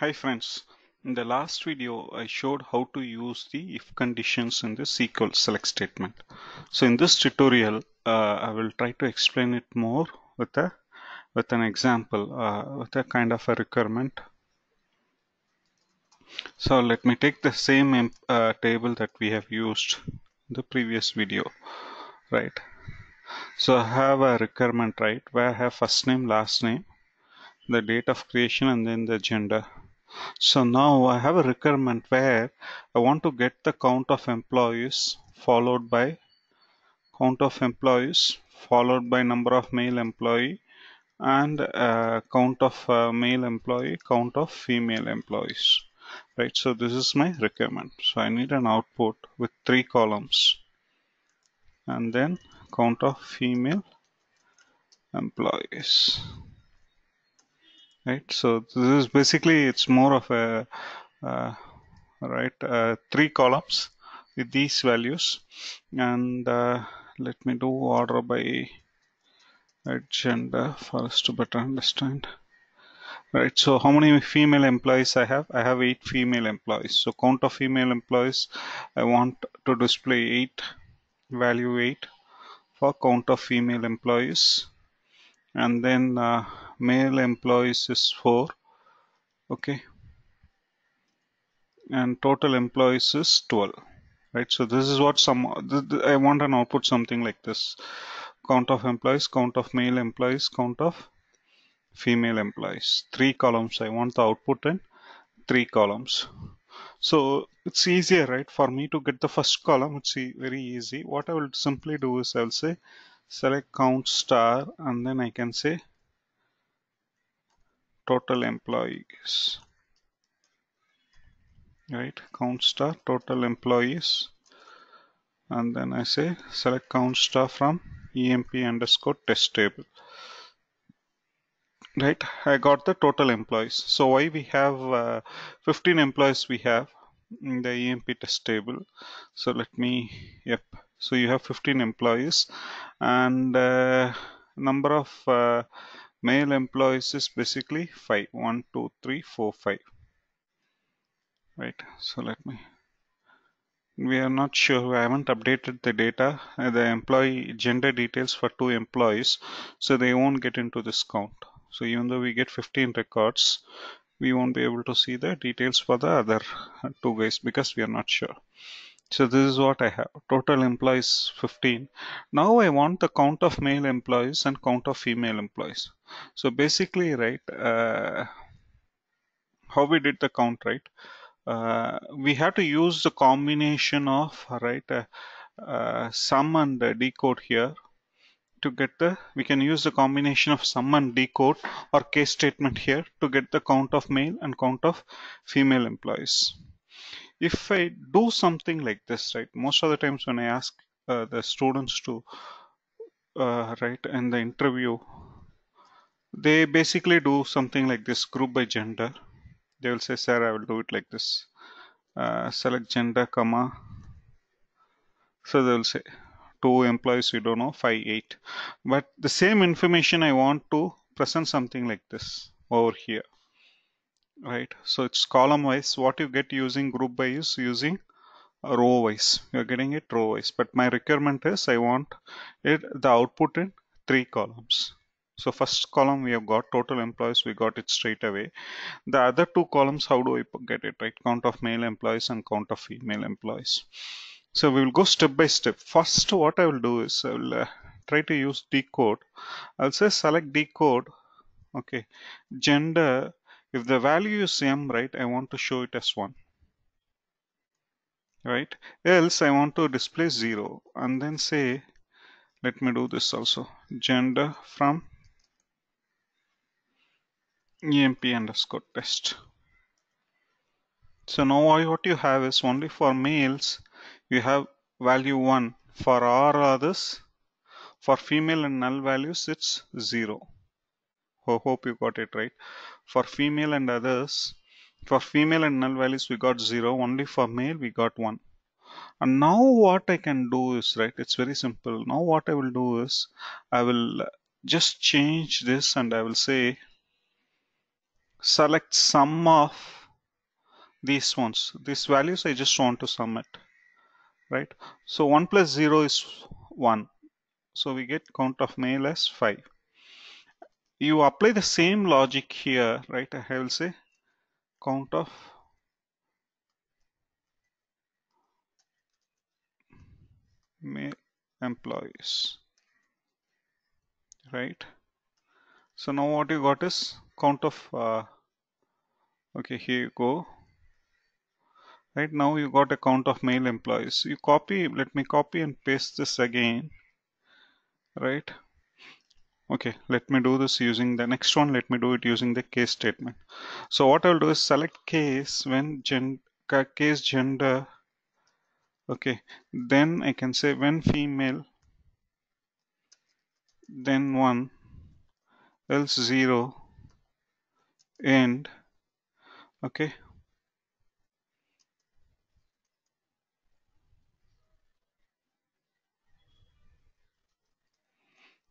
Hi friends, in the last video I showed how to use the if conditions in the SQL select statement. So in this tutorial uh, I will try to explain it more with a with an example uh, with a kind of a requirement. So let me take the same uh, table that we have used in the previous video right so I have a requirement right where I have first name last name the date of creation and then the gender so now I have a requirement where I want to get the count of employees followed by count of employees followed by number of male employee and uh, count of uh, male employee count of female employees. Right so this is my requirement. So I need an output with three columns and then count of female employees right? So this is basically it's more of a uh, right uh, three columns with these values. And uh, let me do order by gender for us to better understand. Right so how many female employees I have? I have eight female employees. So count of female employees I want to display eight value 8 for count of female employees. And then uh, male employees is 4 okay? And total employees is 12 right? So this is what some I want an output something like this. Count of employees count of male employees count of female employees. Three columns I want the output in three columns. So it's easier, right? For me to get the first column, it's very easy. What I will simply do is I'll say select count star and then I can say total employees. Right? Count star total employees. And then I say select count star from emp underscore test table. Right? I got the total employees. So why we have uh, 15 employees we have in the EMP test table? So let me yep. So you have 15 employees. And uh, number of uh, male employees is basically 5 1 2 3 4 5 right so let me we are not sure I haven't updated the data. Uh, the employee gender details for two employees so they won't get into this count. So even though we get 15 records we won't be able to see the details for the other two guys because we are not sure so this is what I have. Total employees 15 now I want the count of male employees and count of female employees. So basically right uh, how we did the count right? Uh, we have to use the combination of right uh, uh sum and decode here to get the we can use the combination of sum and decode or case statement here to get the count of male and count of female employees if I do something like this right most of the times when I ask uh, the students to uh, right in the interview they basically do something like this group by gender. They will say sir I will do it like this. Uh, select gender comma. So they will say two employees we don't know five eight. But the same information I want to present something like this over here right so it's column wise what you get using group by is using row wise you're getting it row wise but my requirement is I want it the output in three columns so first column we have got total employees we got it straight away the other two columns how do I get it right count of male employees and count of female employees so we will go step by step. First, what I will do is I will uh, try to use decode. I'll say select decode. Okay, gender. If the value is m, right, I want to show it as one. Right. Else I want to display zero, and then say, let me do this also. Gender from emp underscore test. So now what you have is only for males you have value 1 for all others for female and null values it's 0 oh, hope you got it right. For female and others for female and null values we got 0 only for male we got 1 and now what I can do is right it's very simple. Now what I will do is I will just change this and I will say select sum of these ones. These values I just want to sum it right? So 1 plus 0 is 1 so we get count of male as 5 you apply the same logic here right? I will say count of male employees right? So now what you got is count of uh, okay here you go. Right now you got a count of male employees. You copy let me copy and paste this again right okay let me do this using the next one let me do it using the case statement. So what I'll do is select case when gen case gender okay then I can say when female then 1 else 0 and okay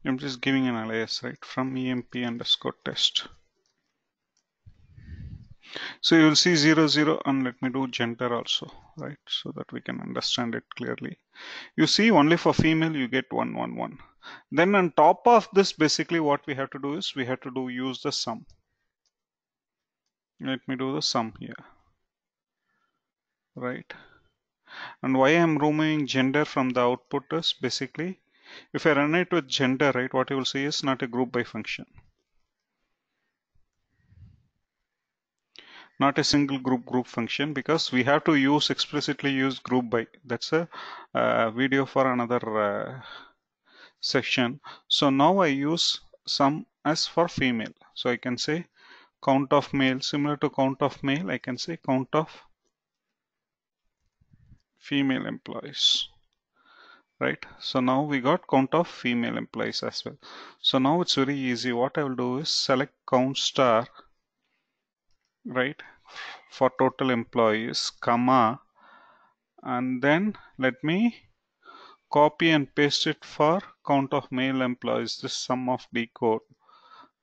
I'm just giving an alias right from emp underscore test. So you will see 0 0 and let me do gender also right? So that we can understand it clearly. You see only for female you get 1 1 1 then on top of this basically what we have to do is we have to do use the sum. Let me do the sum here right? And why I'm removing gender from the output is basically if I run it with gender, right, what you will see is not a group by function. Not a single group group function because we have to use explicitly use group by. That's a uh, video for another uh, section. So now I use sum as for female. So I can say count of male similar to count of male. I can say count of female employees right? So now we got count of female employees as well. So now it's very easy. What I will do is select count star right for total employees comma and then let me copy and paste it for count of male employees. This sum of decode.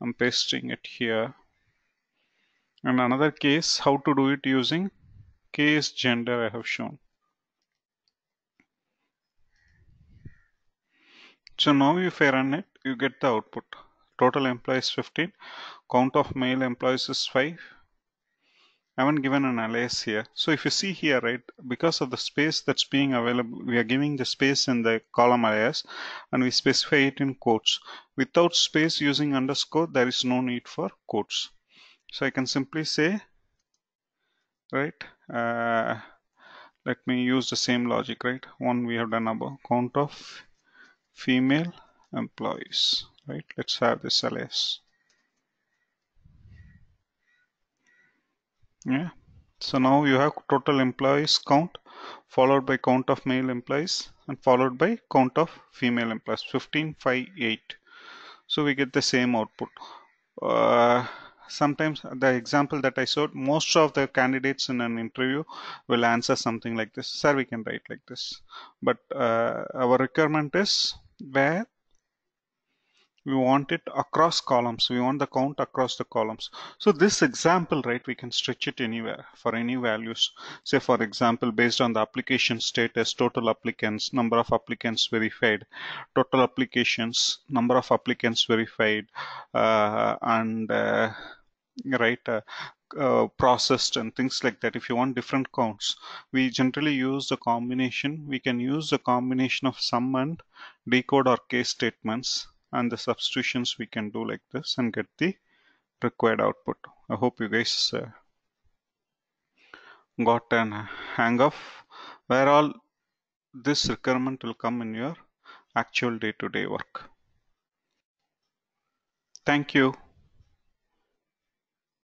I'm pasting it here. And another case how to do it using case gender I have shown So now if I run it, you get the output. Total employees 15, count of male employees is 5. I haven't given an alias here. So if you see here, right, because of the space that's being available, we are giving the space in the column alias and we specify it in quotes. Without space using underscore, there is no need for quotes. So I can simply say, right, uh, let me use the same logic, right? One we have done above, count of female employees right? Let's have this alias yeah. So now you have total employees count followed by count of male employees and followed by count of female employees 15 5 8 so we get the same output. Uh, sometimes the example that I showed most of the candidates in an interview will answer something like this. Sir we can write like this. But uh, our requirement is where we want it across columns. We want the count across the columns. So this example right we can stretch it anywhere for any values. Say for example based on the application status total applicants number of applicants verified total applications number of applicants verified uh, and uh, right uh, uh, processed and things like that. If you want different counts we generally use the combination. We can use the combination of sum and decode or case statements and the substitutions we can do like this and get the required output. I hope you guys uh, got an hang of where all this requirement will come in your actual day-to-day -day work. Thank you